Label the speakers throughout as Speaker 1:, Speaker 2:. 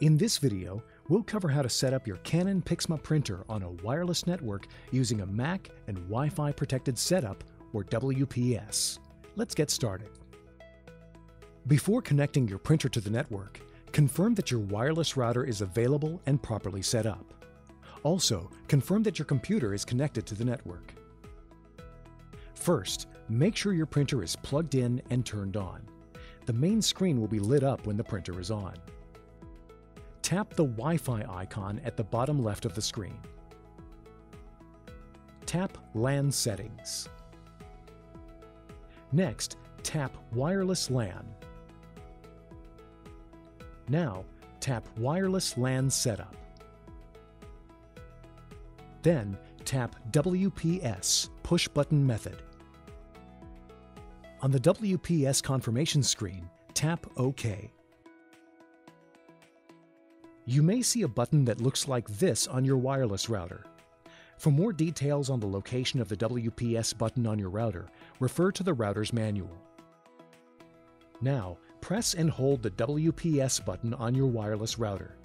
Speaker 1: In this video, we'll cover how to set up your Canon Pixma printer on a wireless network using a Mac and Wi-Fi protected setup, or WPS. Let's get started. Before connecting your printer to the network, confirm that your wireless router is available and properly set up. Also, confirm that your computer is connected to the network. First, make sure your printer is plugged in and turned on. The main screen will be lit up when the printer is on. Tap the Wi-Fi icon at the bottom left of the screen. Tap LAN Settings. Next, tap Wireless LAN. Now, tap Wireless LAN Setup. Then, tap WPS Push Button Method. On the WPS confirmation screen, tap OK. You may see a button that looks like this on your wireless router. For more details on the location of the WPS button on your router, refer to the router's manual. Now, press and hold the WPS button on your wireless router.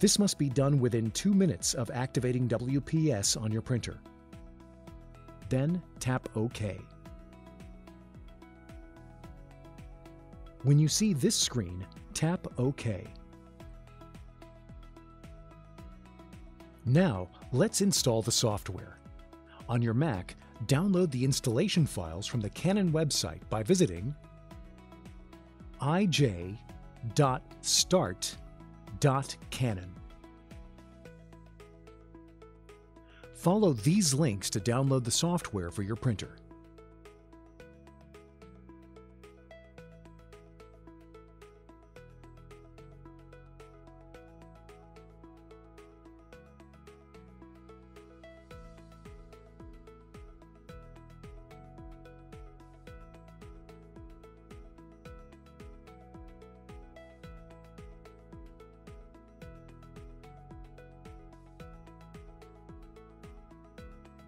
Speaker 1: This must be done within 2 minutes of activating WPS on your printer. Then tap OK. When you see this screen, tap OK. Now, let's install the software. On your Mac, download the installation files from the Canon website by visiting ij.start.canon. Follow these links to download the software for your printer.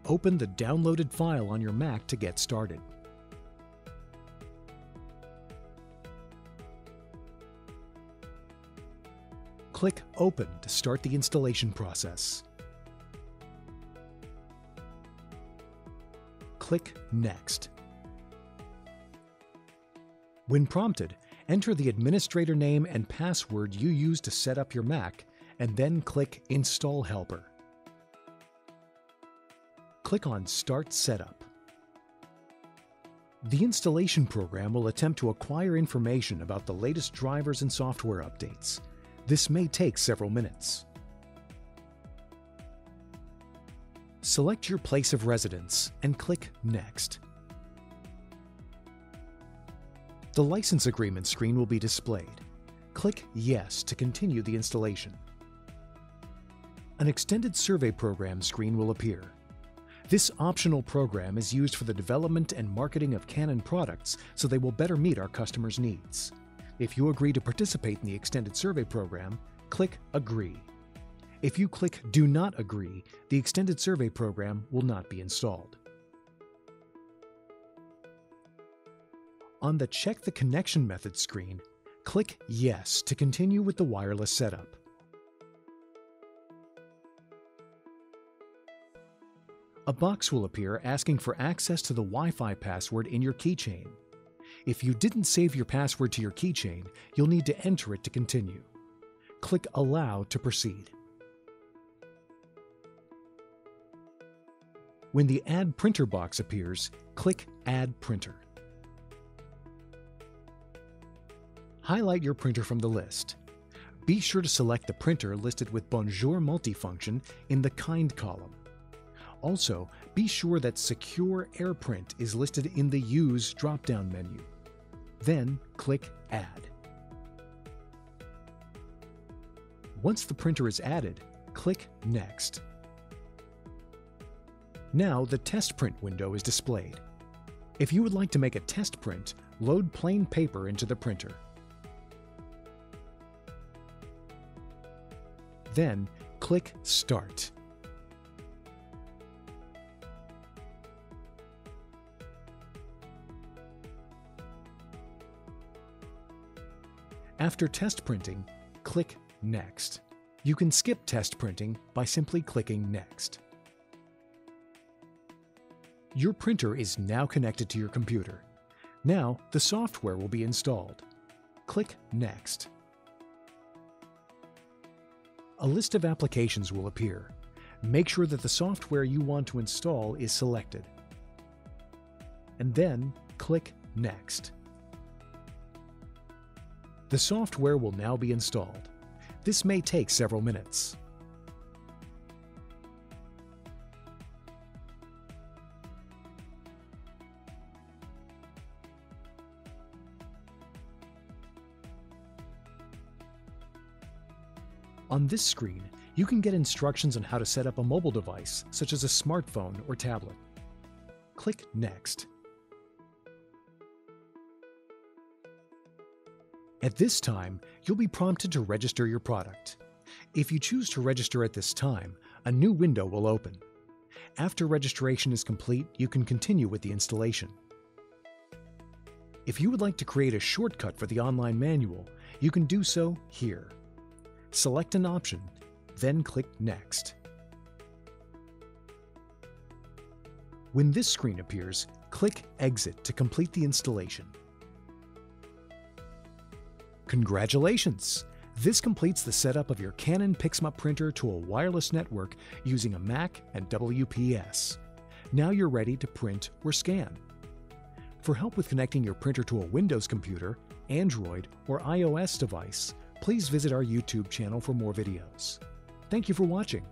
Speaker 1: Open the downloaded file on your Mac to get started. Click Open to start the installation process. Click Next. When prompted, enter the administrator name and password you use to set up your Mac, and then click Install Helper. Click on Start Setup. The installation program will attempt to acquire information about the latest drivers and software updates. This may take several minutes. Select your place of residence and click Next. The license agreement screen will be displayed. Click Yes to continue the installation. An extended survey program screen will appear. This optional program is used for the development and marketing of Canon products so they will better meet our customers' needs. If you agree to participate in the extended survey program, click Agree. If you click Do Not Agree, the extended survey program will not be installed. On the Check the Connection Method screen, click Yes to continue with the wireless setup. A box will appear asking for access to the Wi-Fi password in your keychain. If you didn't save your password to your keychain, you'll need to enter it to continue. Click Allow to proceed. When the Add Printer box appears, click Add Printer. Highlight your printer from the list. Be sure to select the printer listed with Bonjour multifunction in the Kind column. Also, be sure that Secure AirPrint is listed in the Use drop-down menu. Then click Add. Once the printer is added, click Next. Now the test print window is displayed. If you would like to make a test print, load plain paper into the printer. Then click Start. After test printing, click Next. You can skip test printing by simply clicking Next. Your printer is now connected to your computer. Now, the software will be installed. Click Next. A list of applications will appear. Make sure that the software you want to install is selected. And then click Next. The software will now be installed. This may take several minutes. On this screen, you can get instructions on how to set up a mobile device, such as a smartphone or tablet. Click Next. At this time, you'll be prompted to register your product. If you choose to register at this time, a new window will open. After registration is complete, you can continue with the installation. If you would like to create a shortcut for the online manual, you can do so here. Select an option, then click Next. When this screen appears, click Exit to complete the installation. Congratulations! This completes the setup of your Canon PIXMA printer to a wireless network using a Mac and WPS. Now you're ready to print or scan. For help with connecting your printer to a Windows computer, Android, or iOS device, please visit our YouTube channel for more videos. Thank you for watching.